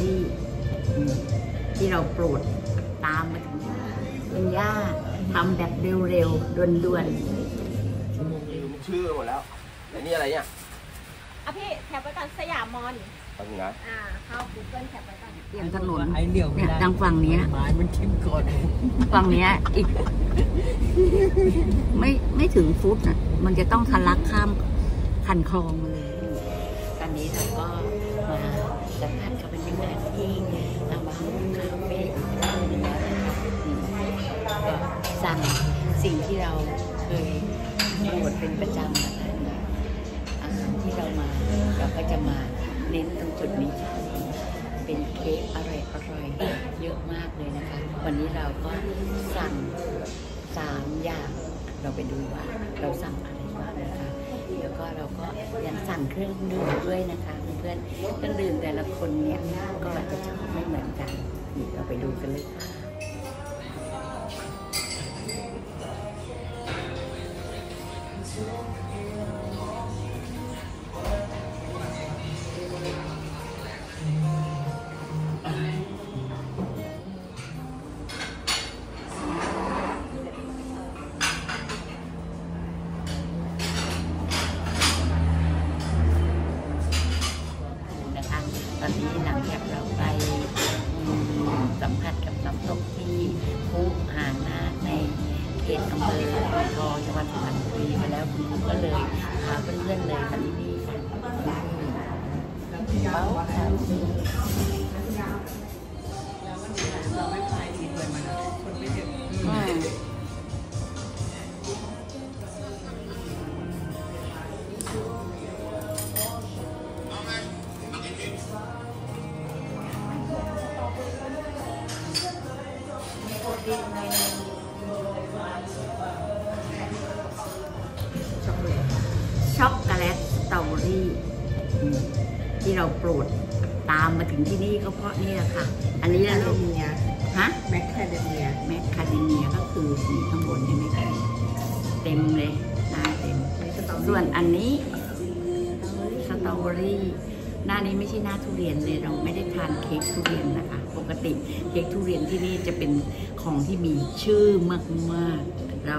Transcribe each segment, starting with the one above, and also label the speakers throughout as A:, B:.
A: รี่อืมที่เราโปรดตามมาถึงที่นี่คุณย่าทำแบบเร็วๆด่วน
B: ชั่วโมงเดียวรู้ชื่อหมดแล้วแต่นี่อะไรเนี่ย
C: อะพี่แคปไว้ก่อนสยามมอน
B: ฟังนะ
C: อ่าเข้า Google แคปไว้ก่อน
A: ๆเตรียมถนน
D: ไอ้เหลี่ยวไม่
A: เนี่ย
D: ได้
A: ทางฝั่งเนี้ย
D: ไม้มันทิ่มก่อน
A: ฝั่งเนี้ยอีก ไม่ไม่ถึงฟุตอะมันจะต้องทะลักข้ามคันคลองมาเลย ตอนนี้เราก็มา สัมผัสกับบรรยากาศที่อาบาฮูคาเฟ่อีกครั้งหนึงแล้วนะครับอืมก็สั่งสิ่งที่เราเคยบวดเป็นประจำนะคะอาหารที่เรามาเราก็จะมาเน้นตรงจุดนี้ เป็นเค้กอร่อยอร่อยๆเยอะมากเลยนะคะ วันนี้เราก็สั่งสามอย่าง เราไปดูว่าเราสั่งอะไรบ้างนะคะ แล้วก็เราก็ยังสั่งเครื่องดื่มด้วยนะคะเพื่อนเครื่องดื่มแต่ละคนเนี่ยก็จะชอบไม่เหมือนกันนี่เราไปดูกันเลยค่ะ หลังจากเราไปสัมผัสกับน้ำตกที่ภูหานาในเขตอำเภอทองจังหวัดสุพรรณบุรีมาแล้วคุณครูก็เลยพาเพื่อนๆเลยมาที่นี่เป้าค่ะ ช็อกโกแลตสตรอเบอรี่อืมที่เราโปรดตามมาถึงที่นี่ก็เพราะนี่แหละค่ะ อันนี้
D: แม
A: เรา
D: คคาเดเมีย
A: ฮะ
D: แมคคาเดเมีย
A: แมคคาเดเมียก็คือสีข้างบนใช่ไหมคะเต็มเลยหน้าเต็มส่วนอันนี้สตรอเบอรี่ หน้านี้ไม่ใช่หน้าทุเรียนเลยเราไม่ได้ทานเค้กทุเรียนนะคะ ปกติเค้กทุเรียนที่นี่จะเป็นของที่มีชื่อมากๆ เรา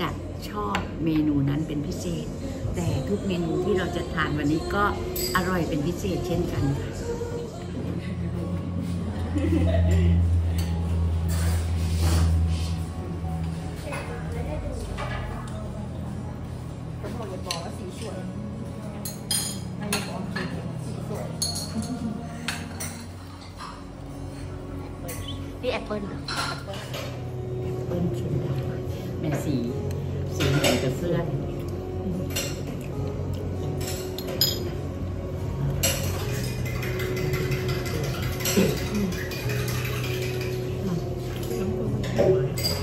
A: จะชอบเมนูนั้นเป็นพิเศษ แต่ทุกเมนูที่เราจะทานวันนี้ก็อร่อยเป็นพิเศษเช่นกันค่ะ
C: นี่
A: แอปเปิ้ลเหรอแอปเปิ้ลชุนดาเป็นสีสีเหมือนกับเสื้อเลยค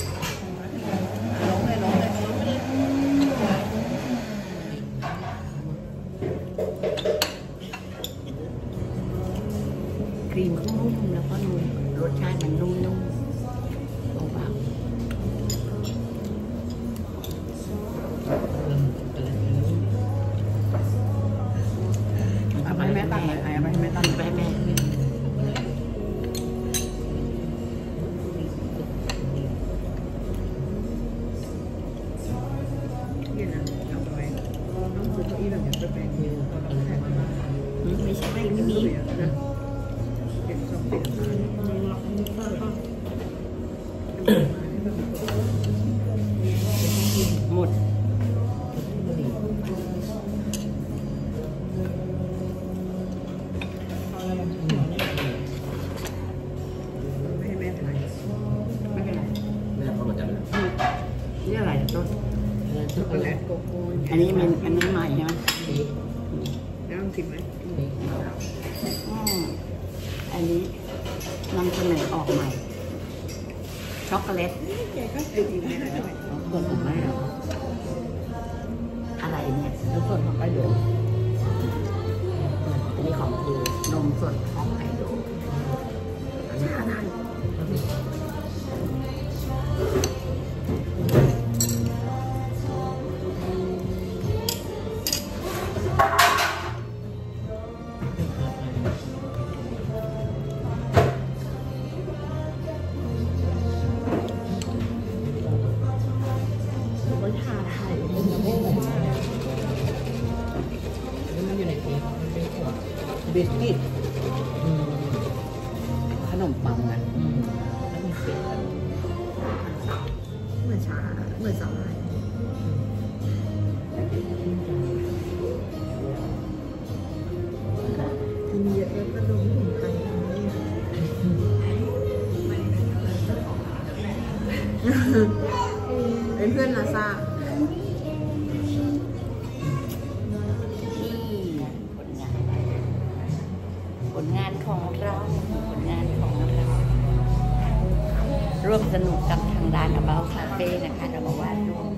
A: นี่
D: อะไร
A: ต้น
D: ช็อกโกแลตโกโก้
A: อันนี้มันอันนี้ใหม่ใช่ไหม
D: แล้วต้องกินไหม
A: อืมอันนี้นำเสนอออกใหม่ ช็อกโกแลต
D: แกก็ดูดีไม่ได้ทำไม
A: ส่วนของแม่เหรออะไรเนี่ย
D: แล้วส่วนของป้าโยม
A: อันนี้ของคือนมสด ค่ะถ่ยมันจมันอยู่ใน
D: เค้กเป็บสกิขนมปังอะแล้วมีเค้ก
C: เมือชาเมือสาหร่าย
D: กิน
C: เยอะแล้วก็
A: ลงถึงไป สนุกกับทางร้าน About Cafe นะคะเรามาวาดรูป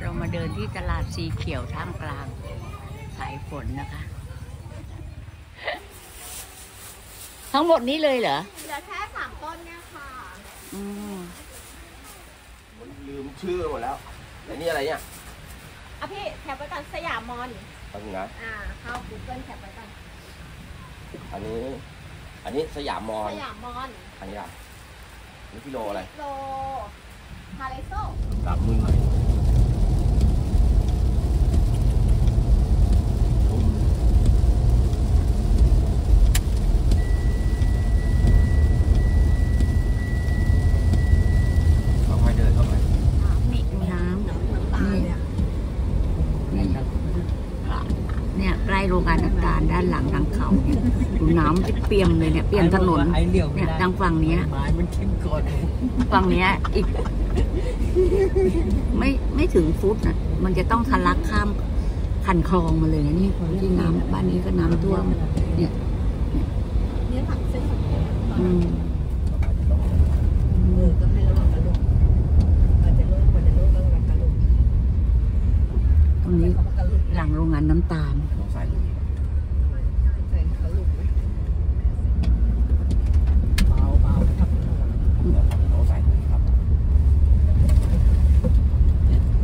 A: เรามาเดินที่ตลาดสีเขียวท่ามกลางสายฝนนะคะ ทั้งหมดนี้เลยเหรอ
C: เหลือแค่สามต้นเนี่ยค่ะ
A: อืม
B: มันลืมชื่อหมดแล้วแต่นี่อะไรเนี่ย
C: อะพี่แคปไว้ก่อนสยามมอน
B: แป๊บนึงนะ
C: อ่าเข้า Google แคปไว้ก่อน
B: อันนี้ อันนี้สยามมอ
C: ส
B: ญ
C: ยามมอน
B: อันนี้อะนี่กิโลอะไร
C: โลฮาเลโซ
B: กลับมือหน่อยค่อยๆเดินเข้าไป
A: นี่น้ำ
C: น้ำตาลเนี่ย
A: นี่เนี่ยใกล้ โรงงานน้ำตาลด้านหลังทางเขาเนี่ยดูน้ำเปียมเลยเนี่ยเปียมถนน
D: ไอ้เหลี่ยวไม่
A: เนี่ย
D: ได้
A: ทางฝั่งเนี้ย
D: ไม้มันเข้มก่อน
A: ฝั่งเนี้ยอีก ไม่ไม่ถึงฟุตน่ะมันจะต้องทะลักข้ามคันคลองมาเลยนะนี่ที่น้ำบ้านนี้ก็น้ำท่วมเนี่ย
C: เนี่ยผักเส้นผักเส้น
A: อืม
D: มือก็ให้ระวังกระดูกอาจจะโรคมันจะโรคก็ระวังกระดูก
A: ตรง นี้ หลังโรงงานน้ำตาล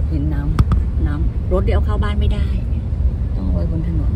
B: เห็
A: นน้ำน้ำรถเดี๋ยวเข้าบ้านไม่ได้ ต้องไว้บนถนน